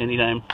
Anytime.